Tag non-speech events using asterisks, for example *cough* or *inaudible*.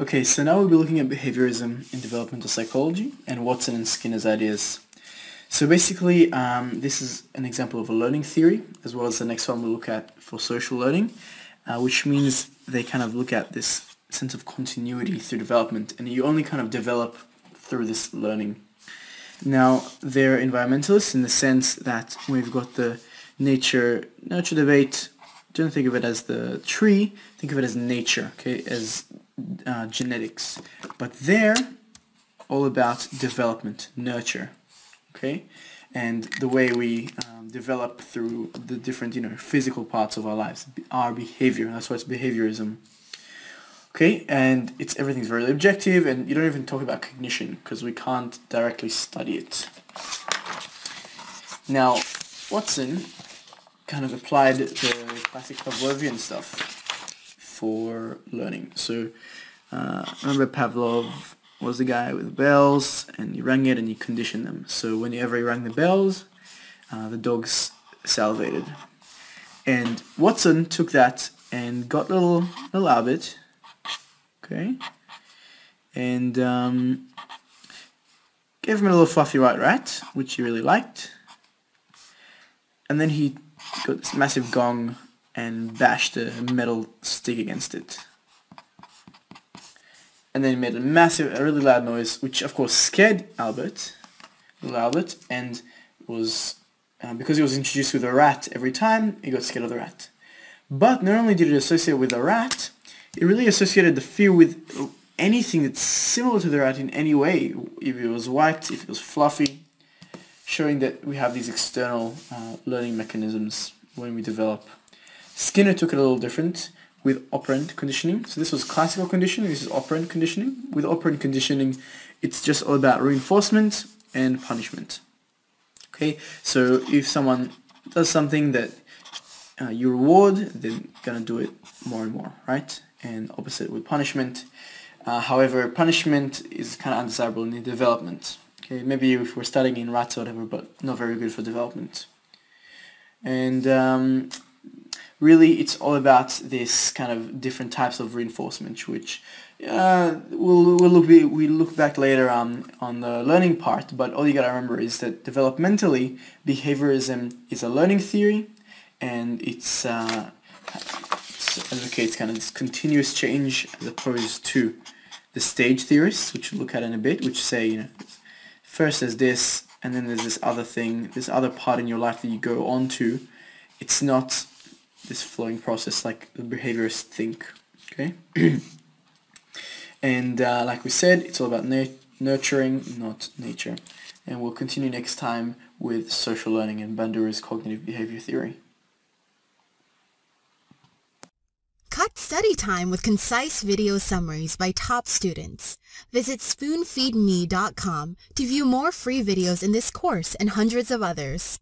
Okay, so now we'll be looking at behaviorism in developmental psychology and Watson and Skinner's ideas. So basically, um, this is an example of a learning theory, as well as the next one we'll look at for social learning, uh, which means they kind of look at this sense of continuity through development, and you only kind of develop through this learning. Now, they're environmentalists in the sense that we've got the nature-nurture debate. Don't think of it as the tree, think of it as nature, okay, as uh, genetics, but they're all about development, nurture, okay, and the way we um, develop through the different, you know, physical parts of our lives, our behavior. That's why it's behaviorism. Okay, and it's everything's very objective, and you don't even talk about cognition because we can't directly study it. Now, Watson kind of applied the classic Pavlovian stuff for learning. So uh, remember Pavlov was the guy with the bells and he rang it and he conditioned them. So whenever he rang the bells, uh, the dogs salivated. And Watson took that and got little little Albert, okay, and um, gave him a little fluffy white rat, which he really liked. And then he got this massive gong and bashed the metal stick against it. And then he made a massive, a really loud noise, which of course scared Albert, little Albert, and was, uh, because he was introduced with a rat every time, he got scared of the rat. But not only did it associate with a rat, it really associated the fear with anything that's similar to the rat in any way. If it was white, if it was fluffy, showing that we have these external uh, learning mechanisms when we develop Skinner took it a little different with operant conditioning. So this was classical conditioning, this is operant conditioning. With operant conditioning, it's just all about reinforcement and punishment. Okay, so if someone does something that uh, you reward, they're gonna do it more and more, right? And opposite with punishment. Uh, however, punishment is kind of undesirable in development. Okay, maybe if we're studying in rats or whatever, but not very good for development. And um, really it's all about this kind of different types of reinforcement which uh, we'll, we'll look we look back later on on the learning part but all you gotta remember is that developmentally behaviorism is a learning theory and it's, uh, it advocates kind of this continuous change as opposed to the stage theorists which we'll look at in a bit which say you know first there's this and then there's this other thing this other part in your life that you go on to. It's not this flowing process like the behaviorists think. Okay, *clears throat* and uh, like we said, it's all about nurturing, not nature. And we'll continue next time with social learning and Bandura's cognitive behavior theory. Cut study time with concise video summaries by top students. Visit spoonfeedme.com to view more free videos in this course and hundreds of others.